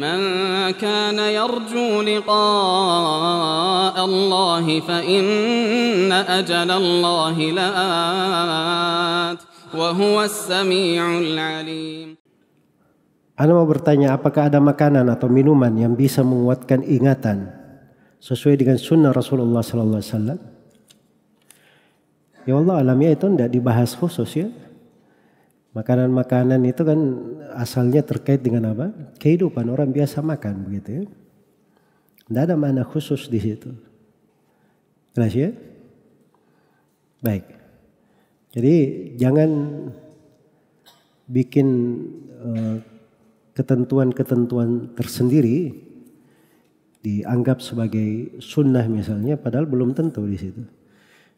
من كان يرجو لقاء الله فإن أجل الله لآت وهو السميع العليم Anda mau bertanya apakah ada makanan atau minuman yang bisa menguatkan ingatan sesuai dengan sunnah Rasulullah Sallallahu Alaihi Wasallam? Ya Allah alamnya itu tidak dibahas khusus ya. Makanan-makanan itu kan asalnya terkait dengan apa? Kehidupan orang biasa makan begitu ya. Tidak ada mana khusus di situ. Jelas ya? Baik. Jadi jangan bikin uh, ketentuan-ketentuan tersendiri dianggap sebagai sunnah misalnya padahal belum tentu di situ.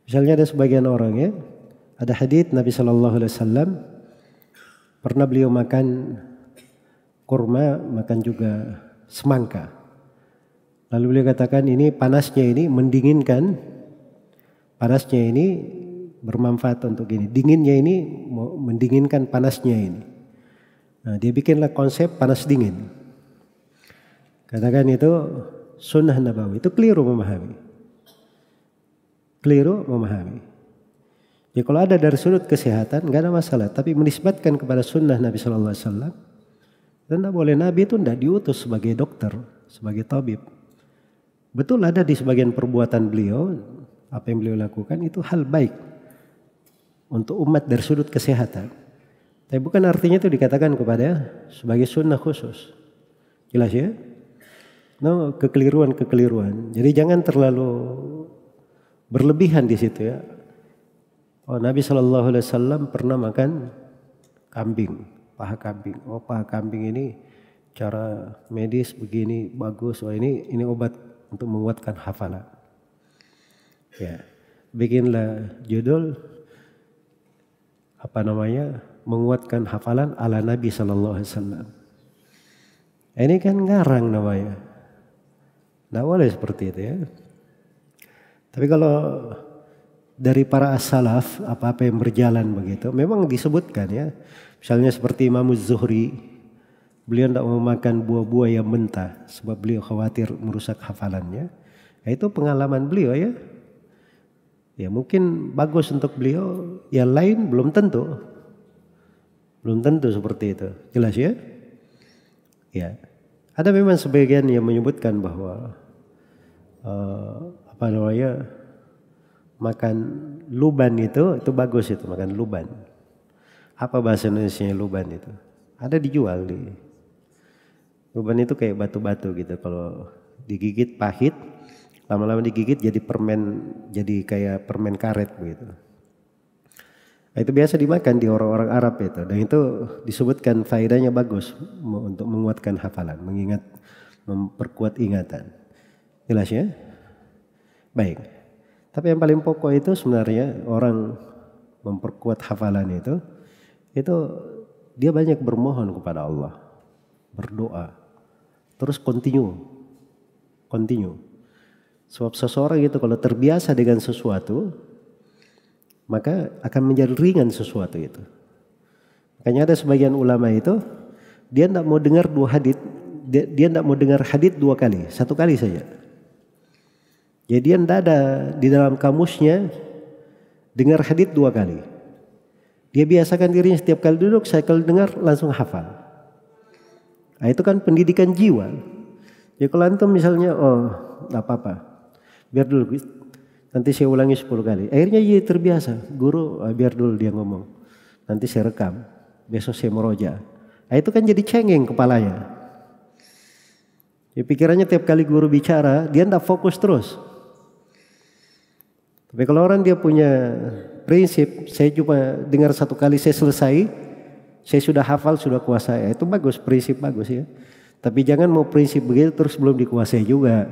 Misalnya ada sebagian orang ya, ada hadits Nabi Shallallahu Alaihi Wasallam pernah beliau makan kurma, makan juga semangka. Lalu beliau katakan ini panasnya ini mendinginkan, panasnya ini bermanfaat untuk ini, dinginnya ini mendinginkan panasnya ini. Nah, dia bikinlah konsep panas dingin. Katakan itu sunnah nabawi. Itu keliru memahami. Keliru memahami. Ya kalau ada dari sudut kesehatan nggak ada masalah. Tapi menisbatkan kepada sunnah Nabi Shallallahu Alaihi Wasallam. Tidak boleh Nabi itu tidak diutus sebagai dokter, sebagai tabib. Betul ada di sebagian perbuatan beliau, apa yang beliau lakukan itu hal baik untuk umat dari sudut kesehatan. Tapi bukan artinya itu dikatakan kepada sebagai sunnah khusus. Jelas ya? No, kekeliruan-kekeliruan. Jadi jangan terlalu berlebihan di situ ya. Oh Nabi Shallallahu Alaihi Wasallam pernah makan kambing, paha kambing. Oh paha kambing ini cara medis begini bagus. Oh ini ini obat untuk menguatkan hafalan. Ya, bikinlah judul apa namanya menguatkan hafalan ala Nabi Sallallahu Alaihi Wasallam. Ini kan ngarang namanya. Nah boleh seperti itu ya. Tapi kalau dari para as-salaf apa-apa yang berjalan begitu memang disebutkan ya. Misalnya seperti Imam Zuhri beliau tidak mau makan buah-buah yang mentah sebab beliau khawatir merusak hafalannya. Nah, itu pengalaman beliau ya. Ya mungkin bagus untuk beliau, yang lain belum tentu. Belum tentu seperti itu. Jelas ya? Ya. Ada memang sebagian yang menyebutkan bahwa uh, apa namanya makan luban itu itu bagus itu makan luban. Apa bahasa Indonesia luban itu? Ada dijual di luban itu kayak batu-batu gitu. Kalau digigit pahit, lama-lama digigit jadi permen jadi kayak permen karet begitu. Nah, itu biasa dimakan di orang-orang Arab itu dan itu disebutkan faedahnya bagus untuk menguatkan hafalan, mengingat memperkuat ingatan. Jelas ya? Baik. Tapi yang paling pokok itu sebenarnya orang memperkuat hafalan itu itu dia banyak bermohon kepada Allah, berdoa. Terus continue. Continue. Sebab seseorang itu kalau terbiasa dengan sesuatu, maka akan menjadi ringan sesuatu itu. Makanya ada sebagian ulama itu dia tidak mau dengar dua hadit, dia, tidak mau dengar hadit dua kali, satu kali saja. Jadi dia tidak ada di dalam kamusnya dengar hadit dua kali. Dia biasakan dirinya setiap kali duduk, saya kalau dengar langsung hafal. Nah, itu kan pendidikan jiwa. Ya kalau antum misalnya, oh apa-apa, biar dulu Nanti saya ulangi 10 kali. Akhirnya dia terbiasa. Guru ah, biar dulu dia ngomong. Nanti saya rekam. Besok saya meroja. Nah, itu kan jadi cengeng kepalanya. Ya, pikirannya tiap kali guru bicara, dia tidak fokus terus. Tapi kalau orang dia punya prinsip, saya cuma dengar satu kali saya selesai, saya sudah hafal, sudah kuasai. Ya, itu bagus, prinsip bagus ya. Tapi jangan mau prinsip begitu terus belum dikuasai juga.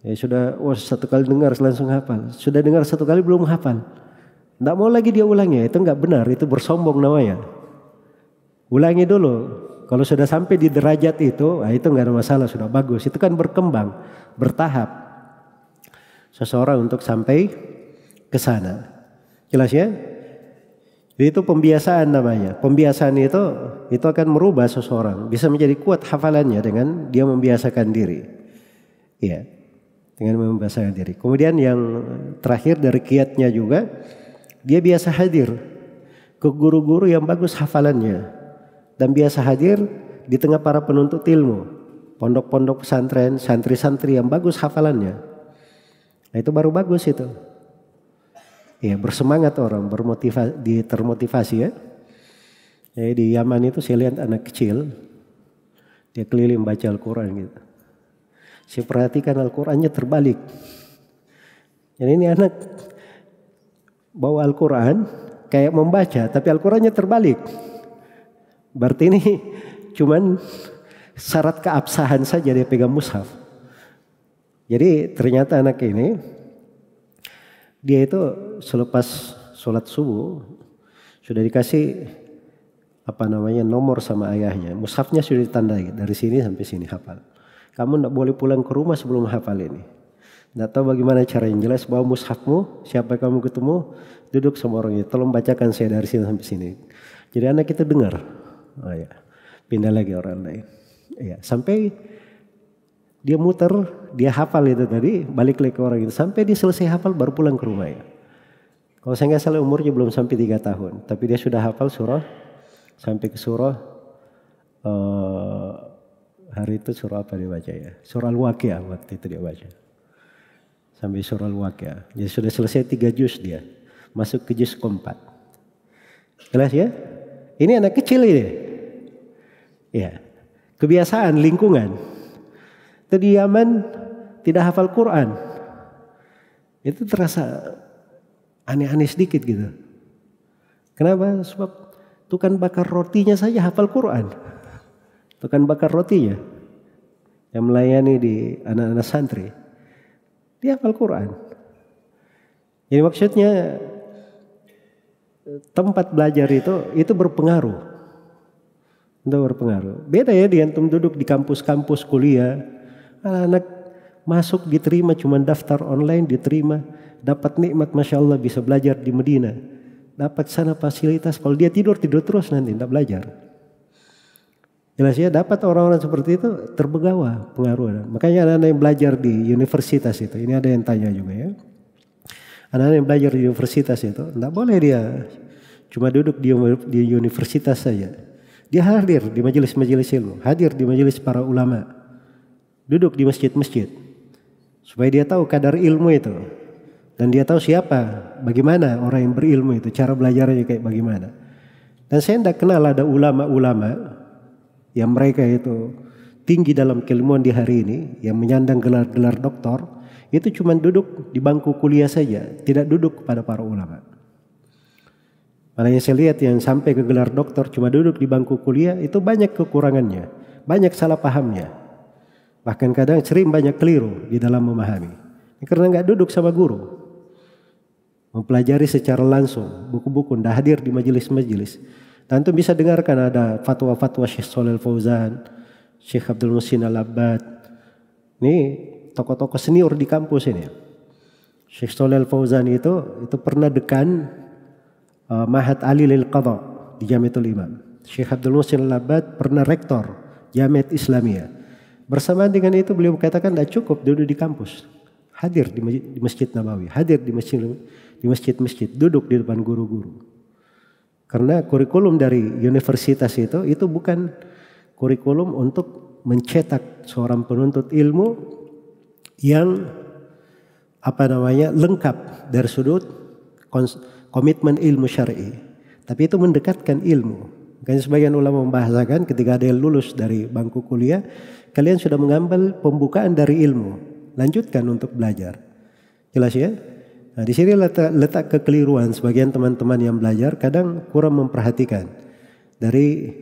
Ya sudah, oh satu kali dengar langsung hafal. Sudah dengar satu kali belum hafal. Tidak mau lagi dia ulangi, itu nggak benar, itu bersombong namanya. Ulangi dulu. Kalau sudah sampai di derajat itu, nah itu nggak ada masalah, sudah bagus. Itu kan berkembang, bertahap. Seseorang untuk sampai ke sana. Jelas ya? Itu pembiasaan namanya. Pembiasaan itu itu akan merubah seseorang. Bisa menjadi kuat hafalannya dengan dia membiasakan diri. Ya, dengan membiasakan diri. Kemudian yang terakhir dari kiatnya juga, dia biasa hadir ke guru-guru yang bagus hafalannya. Dan biasa hadir di tengah para penuntut ilmu. Pondok-pondok pesantren, santri-santri yang bagus hafalannya. Nah itu baru bagus itu. Ya, bersemangat orang, bermotivasi, termotivasi ya. Jadi di Yaman itu saya lihat anak kecil, dia keliling baca Al-Quran gitu. Saya perhatikan Al-Qurannya terbalik. Jadi ini anak bawa Al-Quran kayak membaca, tapi Al-Qurannya terbalik. Berarti ini cuman syarat keabsahan saja dia pegang mushaf. Jadi ternyata anak ini dia itu selepas sholat subuh sudah dikasih apa namanya nomor sama ayahnya. Mushafnya sudah ditandai dari sini sampai sini hafal. Kamu tidak boleh pulang ke rumah sebelum hafal ini. Tidak tahu bagaimana cara yang jelas bawa mushafmu, siapa kamu ketemu, duduk sama orang itu. Tolong bacakan saya dari sini sampai sini. Jadi anak kita dengar. Oh ya, pindah lagi orang lain. Ya, sampai dia muter, dia hafal itu tadi, balik lagi ke orang itu. Sampai dia selesai hafal baru pulang ke rumah ya. Kalau saya nggak salah umurnya belum sampai tiga tahun, tapi dia sudah hafal surah sampai ke surah uh, hari itu surah apa dia baca ya? Surah Al-Waqiah waktu itu dia baca. Sampai surah Al-Waqiah. Jadi sudah selesai tiga juz dia. Masuk ke juz keempat. Jelas ya? Ini anak kecil ini. Ya. Kebiasaan lingkungan kediaman tidak hafal Quran. Itu terasa aneh-aneh sedikit gitu. Kenapa? Sebab tukang bakar rotinya saja hafal Quran. Tukang bakar rotinya yang melayani di anak-anak santri. Dia hafal Quran. Jadi maksudnya tempat belajar itu itu berpengaruh. Itu berpengaruh. Beda ya antum duduk di kampus-kampus kuliah Anak masuk diterima cuma daftar online diterima. Dapat nikmat Masya Allah bisa belajar di Medina. Dapat sana fasilitas. Kalau dia tidur, tidur terus nanti tidak belajar. Jelas ya dapat orang-orang seperti itu terbegawa pengaruh. Makanya anak-anak yang belajar di universitas itu. Ini ada yang tanya juga ya. Anak-anak yang belajar di universitas itu. Tidak boleh dia cuma duduk di, di universitas saja. Dia hadir di majelis-majelis ilmu. Hadir di majelis para ulama duduk di masjid-masjid supaya dia tahu kadar ilmu itu dan dia tahu siapa, bagaimana orang yang berilmu itu, cara belajarnya kayak bagaimana. Dan saya tidak kenal ada ulama-ulama yang mereka itu tinggi dalam keilmuan di hari ini, yang menyandang gelar-gelar doktor, itu cuma duduk di bangku kuliah saja, tidak duduk kepada para ulama. Malah yang saya lihat yang sampai ke gelar doktor cuma duduk di bangku kuliah itu banyak kekurangannya, banyak salah pahamnya. Bahkan kadang sering banyak keliru di dalam memahami. Karena nggak duduk sama guru. Mempelajari secara langsung. Buku-buku, tidak hadir di majelis-majelis. Dan itu bisa dengarkan ada fatwa-fatwa Syekh Solel Fauzan, Syekh Abdul Musin Al-Abbad. Ini tokoh-tokoh senior di kampus ini. Syekh Solel Fauzan itu itu pernah dekan uh, Mahat Ali Lil Qadha di Jamiatul Imam. Syekh Abdul Musin Al-Abbad pernah rektor Jamiat Islamiyah. Bersamaan dengan itu beliau katakan tidak cukup duduk di kampus. Hadir di masjid, di masjid Nabawi, hadir di masjid di masjid-masjid, duduk di depan guru-guru. Karena kurikulum dari universitas itu itu bukan kurikulum untuk mencetak seorang penuntut ilmu yang apa namanya lengkap dari sudut komitmen ilmu syar'i. Tapi itu mendekatkan ilmu. Makanya sebagian ulama membahasakan ketika ada yang lulus dari bangku kuliah, kalian sudah mengambil pembukaan dari ilmu. Lanjutkan untuk belajar. Jelas ya? Nah, di sini letak, letak kekeliruan sebagian teman-teman yang belajar kadang kurang memperhatikan dari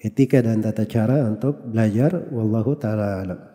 etika dan tata cara untuk belajar wallahu taala alam.